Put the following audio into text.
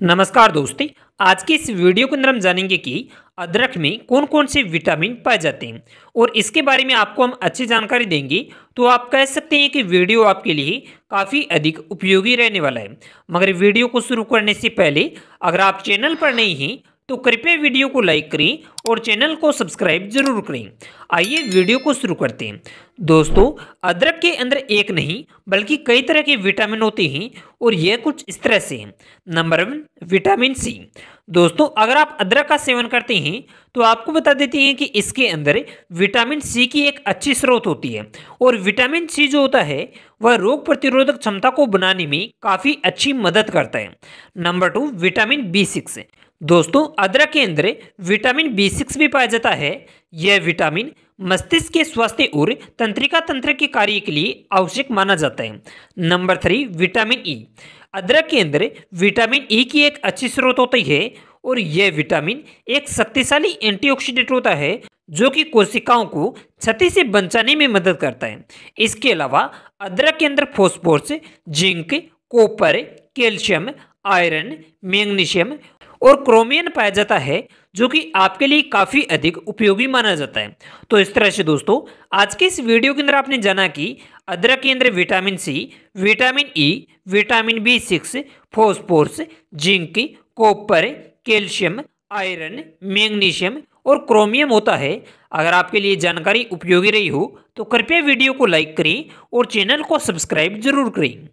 नमस्कार दोस्तों, आज की इस वीडियो के अंदर हम जानेंगे कि अदरक में कौन कौन से विटामिन पाए जाते हैं। और इसके बारे में आपको हम अच्छी जानकारी देंगे तो आप कह सकते हैं कि वीडियो आपके लिए काफ़ी अधिक उपयोगी रहने वाला है। मगर वीडियो को शुरू करने से पहले, अगर आप चैनल पर नहीं हैं तो कृपया वीडियो को लाइक करें और चैनल को सब्सक्राइब ज़रूर करें। आइए वीडियो को शुरू करते हैं। दोस्तों, अदरक के अंदर एक नहीं, बल्कि कई तरह के विटामिन होते हैं और यह कुछ इस तरह से हैं। Number one, vitamin C. दोस्तों, अगर आप अदरक का सेवन करते हैं तो आपको बता देते हैं कि इसके अंदर विटामिन सी की एक अच्छी स्रोत होती है। और विटामिन सी जो होता है, वह रोग प्रतिरोधक क्षमता को बनाने में काफ़ी अच्छी मदद करता है। Number two, vitamin B six. दोस्तों, अदरक के अंदर विटामिन बी सिक्स भी पाया जाता है। यह विटामिन मस्तिष्क के स्वास्थ्य और तंत्रिका तंत्र के कार्य के लिए आवश्यक माना जाता है। Number three, vitamin E. अदरक के अंदर विटामिन ई की एक अच्छी स्रोत होती है और यह विटामिन एक शक्तिशाली एंटीऑक्सीडेंट होता है, जो कि कोशिकाओं को क्षति से बचाने में मदद करता है। इसके अलावा अदरक के अंदर phosphorus zinc copper calcium iron magnesium और क्रोमियन पाया जाता है, जो कि आपके लिए काफ़ी अधिक उपयोगी माना जाता है। तो इस तरह से दोस्तों, आज के इस वीडियो के अंदर आपने जाना कि अदरक के अंदर vitamin C, vitamin E, vitamin B six, phosphorus, zinc, copper, calcium, iron, magnesium और क्रोमियम होता है। अगर आपके लिए जानकारी उपयोगी रही हो तो कृपया वीडियो को लाइक करें और चैनल को सब्सक्राइब ज़रूर करें।